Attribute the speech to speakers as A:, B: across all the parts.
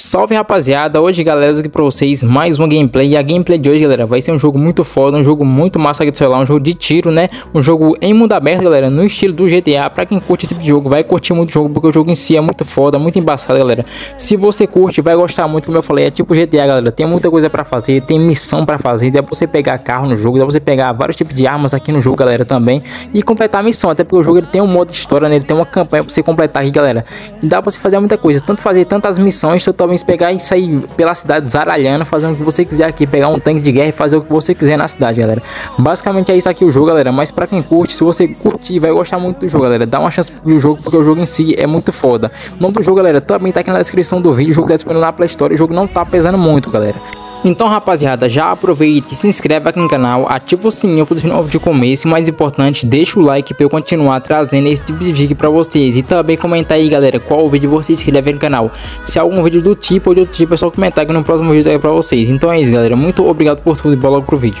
A: Salve rapaziada, hoje galera, eu aqui pra vocês mais uma gameplay. E a gameplay de hoje galera, vai ser um jogo muito foda, um jogo muito massa aqui do celular Um jogo de tiro né, um jogo em mundo aberto galera, no estilo do GTA Pra quem curte esse tipo de jogo, vai curtir muito o jogo Porque o jogo em si é muito foda, muito embaçado galera. Se você curte, vai gostar muito, como eu falei É tipo GTA galera, tem muita coisa pra fazer Tem missão pra fazer, dá pra você pegar carro no jogo Dá pra você pegar vários tipos de armas aqui no jogo galera também. E completar a missão, até porque o jogo ele tem um modo de história né, Ele tem uma campanha pra você completar aqui galera. E dá pra você fazer muita coisa, tanto fazer tantas missões Talvez pegar e sair pela cidade zaralhando, fazendo o que você quiser aqui, pegar um tanque de guerra e fazer o que você quiser na cidade, galera. Basicamente é isso aqui o jogo, galera, mas para quem curte, se você curtir, vai gostar muito do jogo, galera, dá uma chance pro jogo, porque o jogo em si é muito foda. O nome do jogo, galera, também tá aqui na descrição do vídeo, o jogo tá disponível na Play Store, o jogo não tá pesando muito, galera. Então rapaziada, já aproveite, se inscreve aqui no canal, ativa o sininho para os novos de começo e mais importante, deixa o like para eu continuar trazendo esse tipo de vídeo para vocês. E também comenta aí galera, qual vídeo você se inscreve no canal. Se algum vídeo do tipo ou de outro tipo é só comentar que no próximo vídeo aí para vocês. Então é isso galera, muito obrigado por tudo e logo pro vídeo.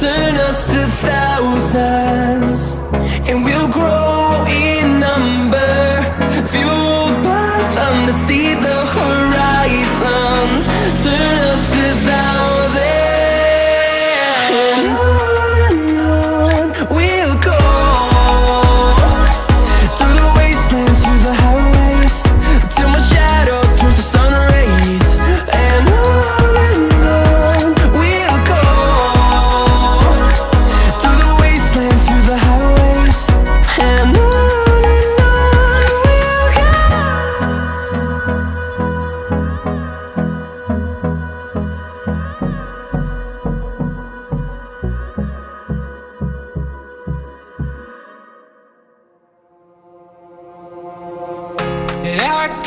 A: turn us to